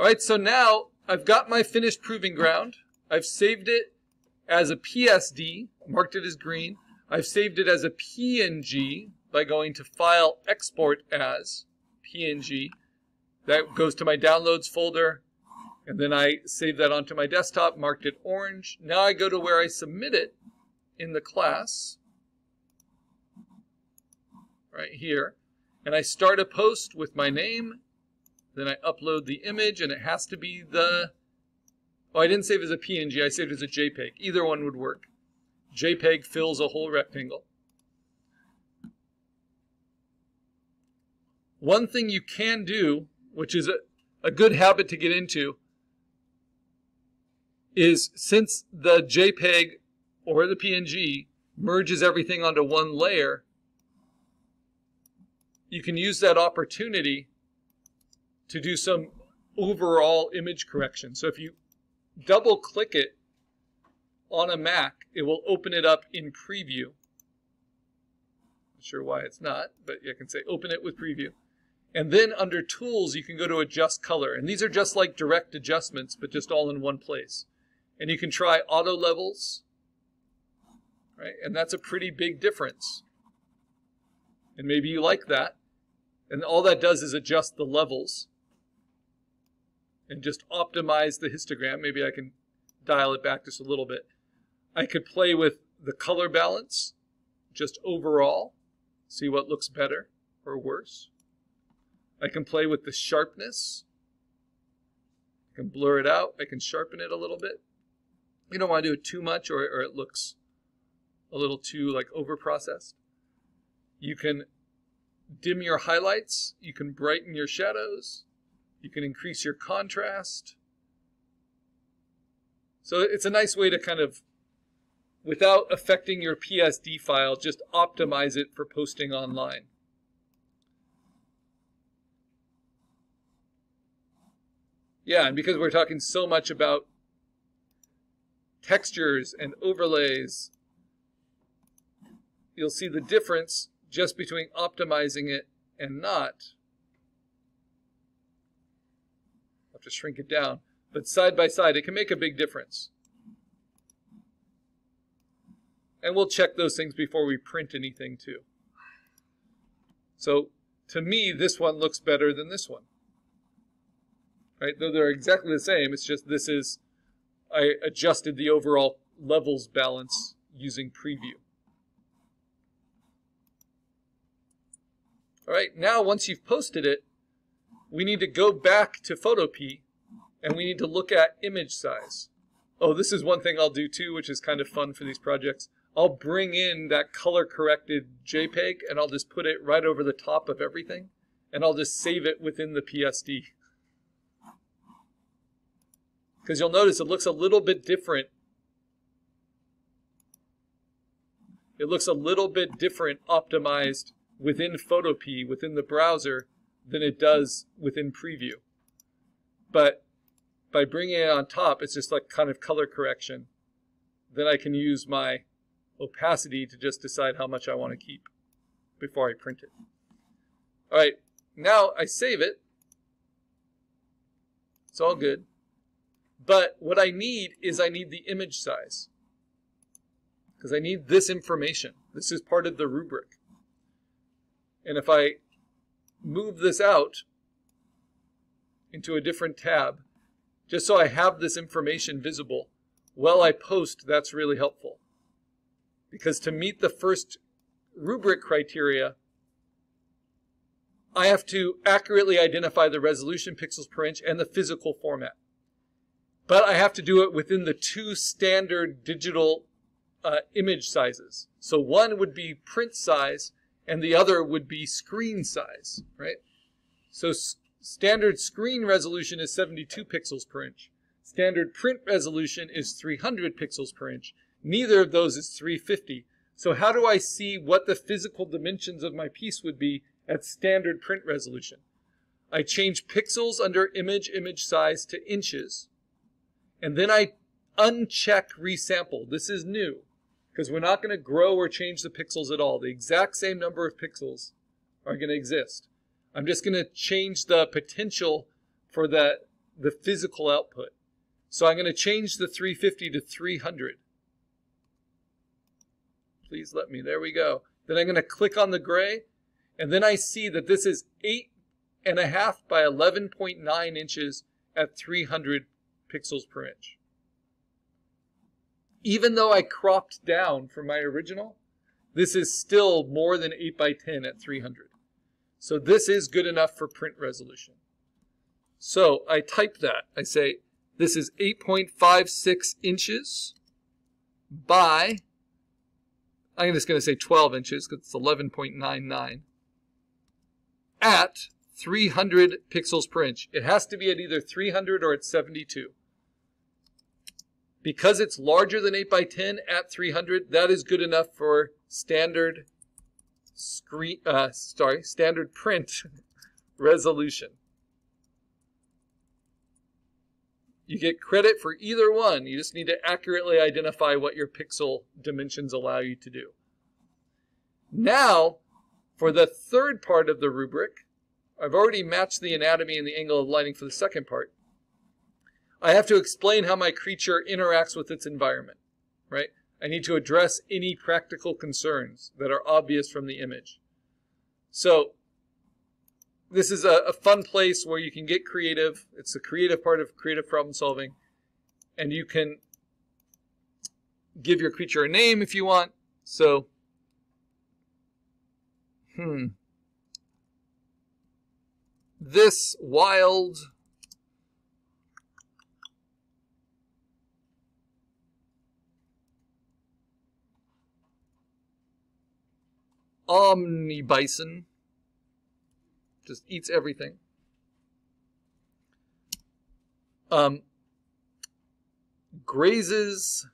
All right, so now I've got my finished proving ground. I've saved it as a PSD, marked it as green. I've saved it as a PNG by going to File, Export as PNG. That goes to my Downloads folder, and then I save that onto my desktop, marked it orange. Now I go to where I submit it in the class, right here, and I start a post with my name. Then I upload the image, and it has to be the. Oh, I didn't save as a PNG. I saved as a JPEG. Either one would work. JPEG fills a whole rectangle. One thing you can do, which is a, a good habit to get into, is since the JPEG or the PNG merges everything onto one layer, you can use that opportunity to do some overall image correction. So if you double click it on a Mac, it will open it up in preview. Not sure why it's not, but I can say open it with preview. And then under tools, you can go to adjust color. And these are just like direct adjustments, but just all in one place. And you can try auto levels, right? And that's a pretty big difference. And maybe you like that. And all that does is adjust the levels and just optimize the histogram. Maybe I can dial it back just a little bit. I could play with the color balance, just overall, see what looks better or worse. I can play with the sharpness. I can blur it out. I can sharpen it a little bit. You don't want to do it too much or, or it looks a little too like over processed. You can dim your highlights. You can brighten your shadows. You can increase your contrast. So it's a nice way to kind of, without affecting your PSD file, just optimize it for posting online. Yeah, and because we're talking so much about textures and overlays, you'll see the difference just between optimizing it and not. I'll have to shrink it down. But side by side, it can make a big difference. And we'll check those things before we print anything too. So to me, this one looks better than this one. Right? Though they're exactly the same, it's just this is, I adjusted the overall levels balance using preview. All right, now once you've posted it, we need to go back to Photopea and we need to look at image size. Oh, this is one thing I'll do too, which is kind of fun for these projects. I'll bring in that color corrected JPEG and I'll just put it right over the top of everything and I'll just save it within the PSD. Because you'll notice it looks a little bit different. It looks a little bit different optimized within Photopea, within the browser, than it does within Preview. But by bringing it on top, it's just like kind of color correction. Then I can use my opacity to just decide how much I want to keep before I print it. All right, now I save it. It's all good. But what I need is I need the image size. Because I need this information. This is part of the rubric. And if I move this out into a different tab, just so I have this information visible while I post, that's really helpful. Because to meet the first rubric criteria, I have to accurately identify the resolution pixels per inch and the physical format. But I have to do it within the two standard digital uh, image sizes. So one would be print size and the other would be screen size, right? So Standard screen resolution is 72 pixels per inch. Standard print resolution is 300 pixels per inch. Neither of those is 350. So how do I see what the physical dimensions of my piece would be at standard print resolution? I change pixels under image image size to inches. And then I uncheck resample. This is new because we're not going to grow or change the pixels at all. The exact same number of pixels are going to exist. I'm just going to change the potential for that the physical output. So I'm going to change the 350 to 300. Please let me. There we go. Then I'm going to click on the gray, and then I see that this is eight and a half by 11.9 inches at 300 pixels per inch. Even though I cropped down from my original, this is still more than 8 by 10 at 300. So this is good enough for print resolution. So I type that. I say this is 8.56 inches by, I'm just going to say 12 inches because it's 11.99, at 300 pixels per inch. It has to be at either 300 or at 72. Because it's larger than 8 by 10 at 300, that is good enough for standard screen, uh, sorry, standard print resolution. You get credit for either one. You just need to accurately identify what your pixel dimensions allow you to do. Now, for the third part of the rubric, I've already matched the anatomy and the angle of lighting for the second part. I have to explain how my creature interacts with its environment, right? I need to address any practical concerns that are obvious from the image. So this is a, a, fun place where you can get creative. It's the creative part of creative problem solving. And you can give your creature a name if you want. So, hmm. This wild omnibison just eats everything. Um, grazes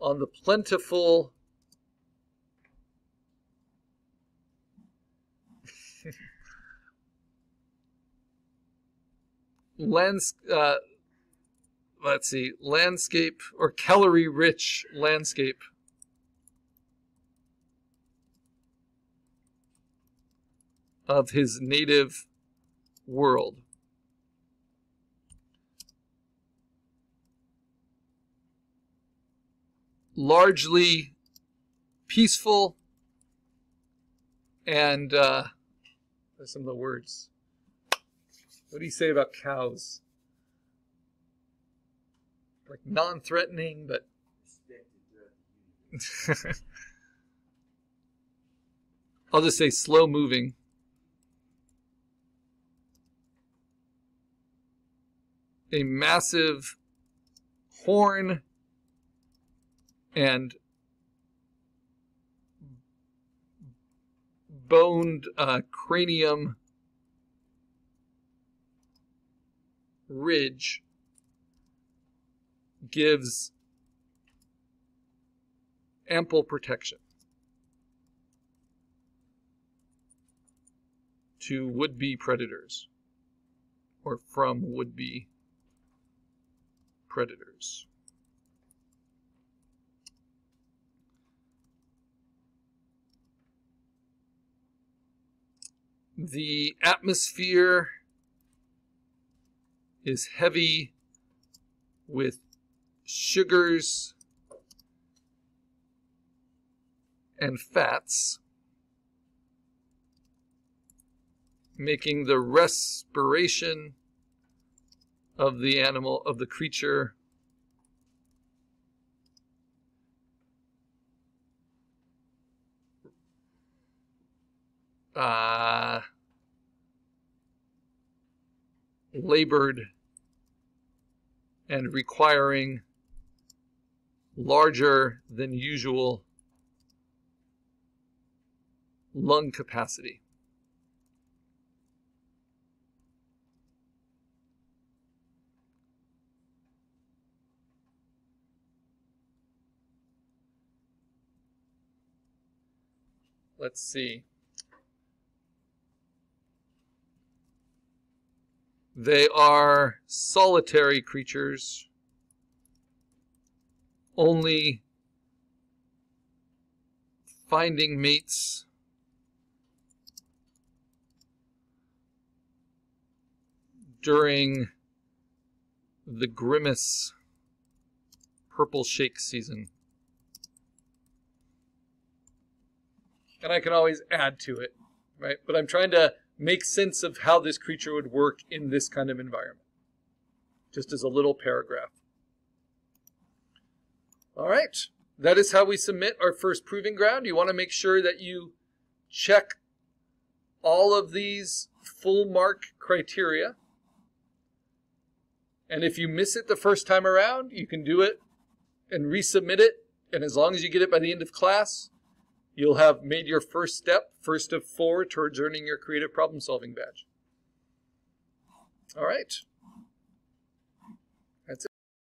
on the plentiful lands uh, let's see landscape or calorie rich landscape of his native world. Largely peaceful and uh, some of the words. What do you say about cows? Like non-threatening, but I'll just say slow moving. A massive horn and boned uh, cranium ridge gives ample protection to would-be predators or from would-be predators. The atmosphere is heavy with sugars and fats, making the respiration of the animal, of the creature. Uh, labored and requiring larger than usual lung capacity. Let's see. They are solitary creatures, only finding mates during the Grimace Purple Shake season. And I can always add to it, right? But I'm trying to make sense of how this creature would work in this kind of environment, just as a little paragraph. All right, that is how we submit our first proving ground. You want to make sure that you check all of these full mark criteria. And if you miss it the first time around, you can do it and resubmit it. And as long as you get it by the end of class, you'll have made your first step, first of four, towards earning your creative problem solving badge. All right.